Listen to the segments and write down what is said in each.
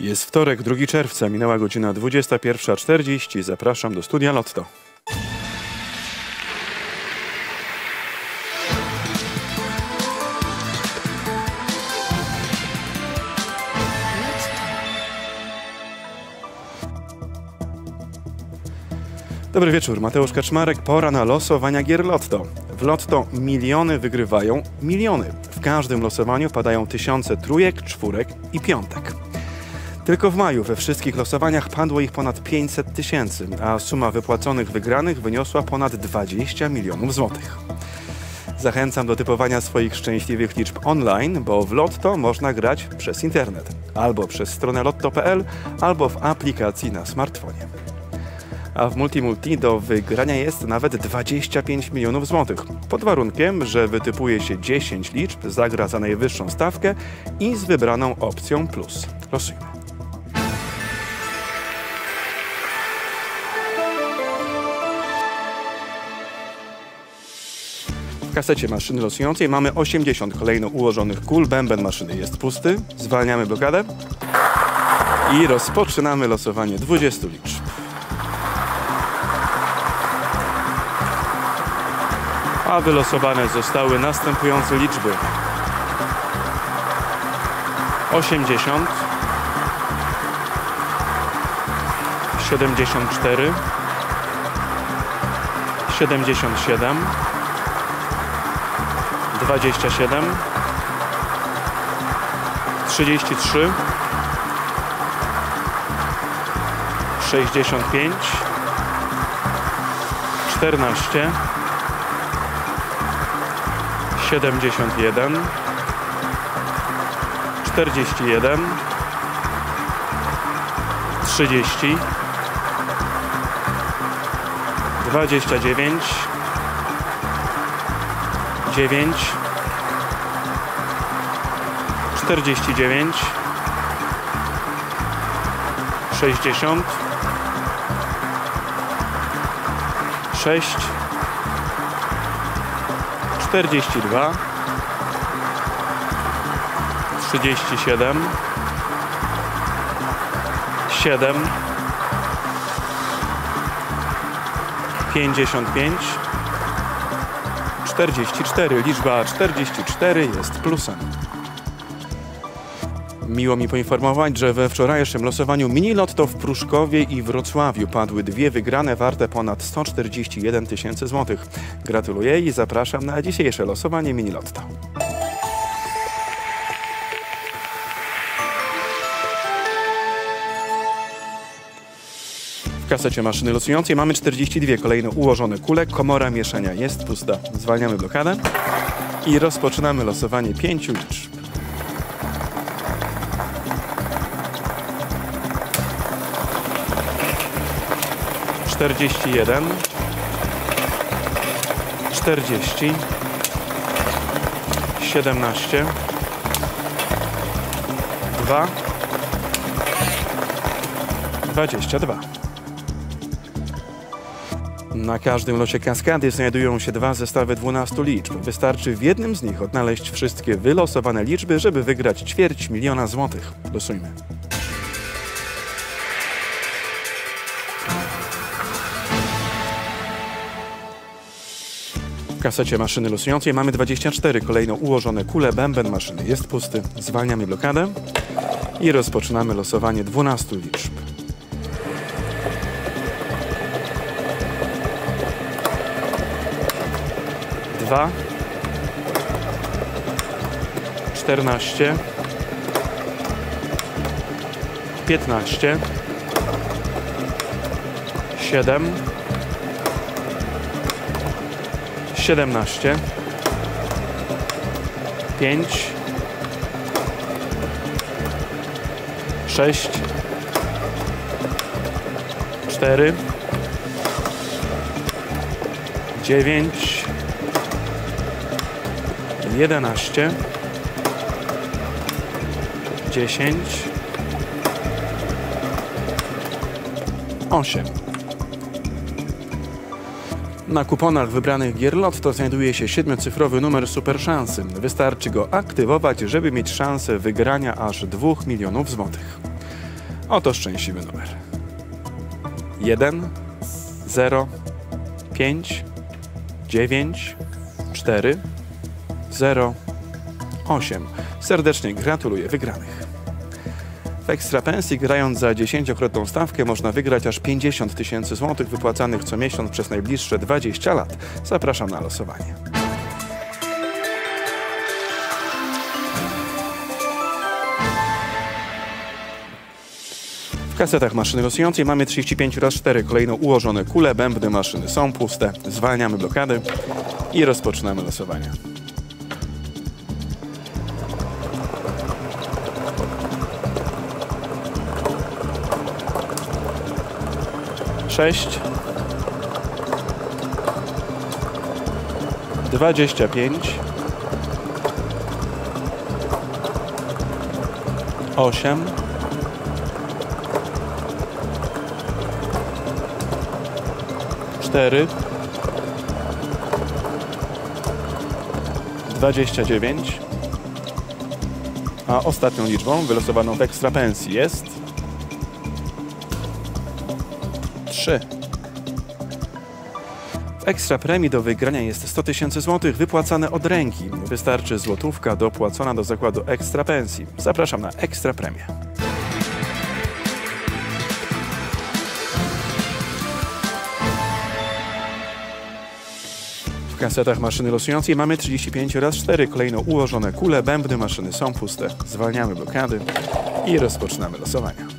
Jest wtorek, 2 czerwca, minęła godzina 21.40. Zapraszam do studia Lotto. Dobry wieczór, Mateusz Kaczmarek, pora na losowania gier Lotto. W Lotto miliony wygrywają miliony. W każdym losowaniu padają tysiące trójek, czwórek i piątek. Tylko w maju we wszystkich losowaniach padło ich ponad 500 tysięcy, a suma wypłaconych wygranych wyniosła ponad 20 milionów złotych. Zachęcam do typowania swoich szczęśliwych liczb online, bo w Lotto można grać przez internet, albo przez stronę lotto.pl, albo w aplikacji na smartfonie. A w Multimulti do wygrania jest nawet 25 milionów złotych, pod warunkiem, że wytypuje się 10 liczb, zagra za najwyższą stawkę i z wybraną opcją plus. Losujmy. Kasecie maszyny losującej mamy 80 kolejno ułożonych kul. Bęben maszyny jest pusty. Zwalniamy blokadę i rozpoczynamy losowanie 20 liczb. A wylosowane zostały następujące liczby: 80, 74, 77, 27 33 65 14 71 41 30 29 9 49 60 6 42 37 7 55 44. Liczba 44 jest plusem. Miło mi poinformować, że we wczorajszym losowaniu mini lotto w Pruszkowie i Wrocławiu padły dwie wygrane warte ponad 141 tysięcy złotych. Gratuluję i zapraszam na dzisiejsze losowanie mini W kasecie maszyny losującej mamy 42 kolejne ułożone kule. Komora mieszania jest pusta. Zwalniamy blokadę i rozpoczynamy losowanie pięciu liczb. Czterdzieści jeden, czterdzieści, siedemnaście, dwa, dwadzieścia dwa. Na każdym locie kaskady znajdują się dwa zestawy 12 liczb. Wystarczy w jednym z nich odnaleźć wszystkie wylosowane liczby, żeby wygrać ćwierć miliona złotych. Losujmy. W kasecie maszyny losującej mamy 24 kolejno ułożone kule. Bęben maszyny jest pusty. Zwalniamy blokadę i rozpoczynamy losowanie 12 liczb. Dwa, czternaście, piętnaście, siedem, siedemnaście, pięć, sześć, cztery, dziewięć, 11 10 8 Na kuponach wybranych gier Lotto znajduje się siedmiocyfrowy numer super szansy. Wystarczy go aktywować, żeby mieć szansę wygrania aż 2 milionów złotych. Oto szczęśliwy numer. 1 0 5 9 4 0 8. Serdecznie gratuluję wygranych. W ekstra pensji grając za 10-krotną stawkę można wygrać aż 50 tysięcy złotych wypłacanych co miesiąc przez najbliższe 20 lat. Zapraszam na losowanie. W kasetach maszyny losującej mamy 35 raz 4 kolejno ułożone kule, bębny maszyny są puste. Zwalniamy blokady i rozpoczynamy losowanie. Sześć. Dwadzieścia pięć. Osiem. cztery, dwadzieścia dziewięć, a ostatnią liczbą wylosowaną w ekstra pensji jest trzy. W ekstra premii do wygrania jest 100 tysięcy złotych wypłacane od ręki. Wystarczy złotówka dopłacona do zakładu ekstra pensji. Zapraszam na ekstra premię. W kasetach maszyny losującej mamy 35 raz 4 kolejno ułożone kule, bębny maszyny są puste. Zwalniamy blokady i rozpoczynamy losowania.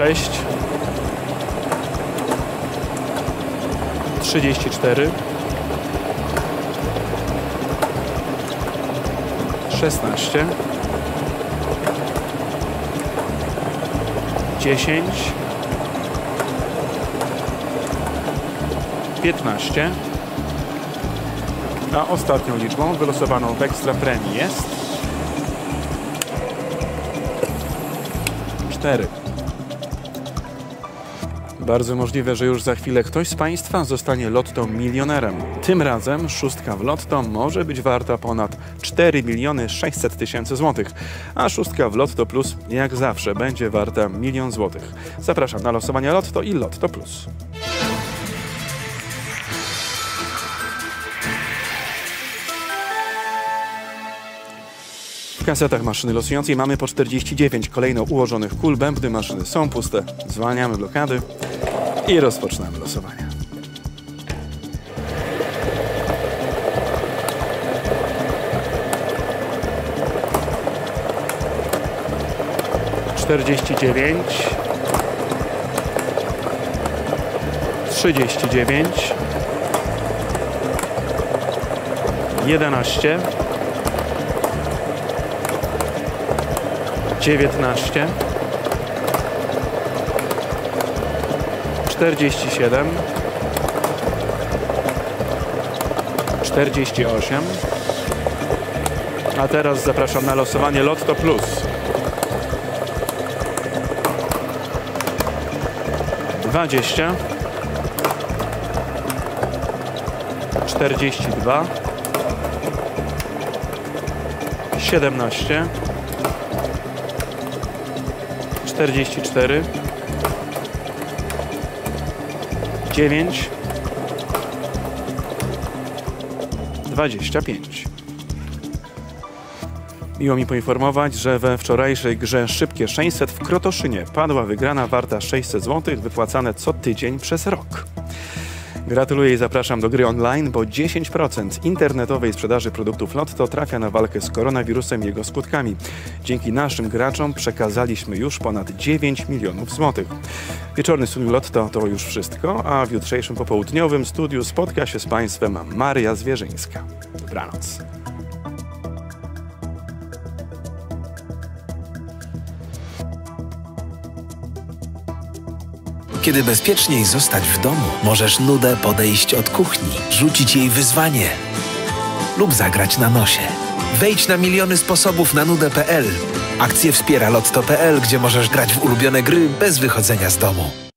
Sześć. Trzydzieści cztery. Szesnaście. dziesięć, piętnaście, a ostatnią liczbą wylosowaną w ekstra premii jest cztery. Bardzo możliwe, że już za chwilę ktoś z Państwa zostanie lotto milionerem. Tym razem szóstka w lotto może być warta ponad 4 miliony 600 tysięcy złotych, a szóstka w lotto plus jak zawsze będzie warta milion złotych. Zapraszam na losowanie lotto i lotto plus. W kasetach maszyny losującej mamy po 49 kolejno ułożonych kul, bębny maszyny są puste. Zwalniamy blokady i rozpoczynamy losowanie. Czterdzieści dziewięć, trzydzieści dziewięć, jedenaście, dziewiętnaście. 47 48 A teraz zapraszam na losowanie Lotto Plus. Dwadzieścia, czterdzieści dwa, siedemnaście, czterdzieści cztery. 9 25. Miło mi poinformować, że we wczorajszej grze Szybkie 600 w Krotoszynie padła wygrana warta 600 zł, wypłacane co tydzień przez rok. Gratuluję i zapraszam do gry online, bo 10% internetowej sprzedaży produktów Lotto trafia na walkę z koronawirusem i jego skutkami. Dzięki naszym graczom przekazaliśmy już ponad 9 milionów złotych. Wieczorny studiu Lotto to już wszystko, a w jutrzejszym popołudniowym studiu spotka się z Państwem Maria Zwierzyńska. Dobranoc. Kiedy bezpieczniej zostać w domu, możesz nudę podejść od kuchni, rzucić jej wyzwanie lub zagrać na nosie. Wejdź na miliony sposobów na nudę.pl. Akcję wspiera lotto.pl, gdzie możesz grać w ulubione gry bez wychodzenia z domu.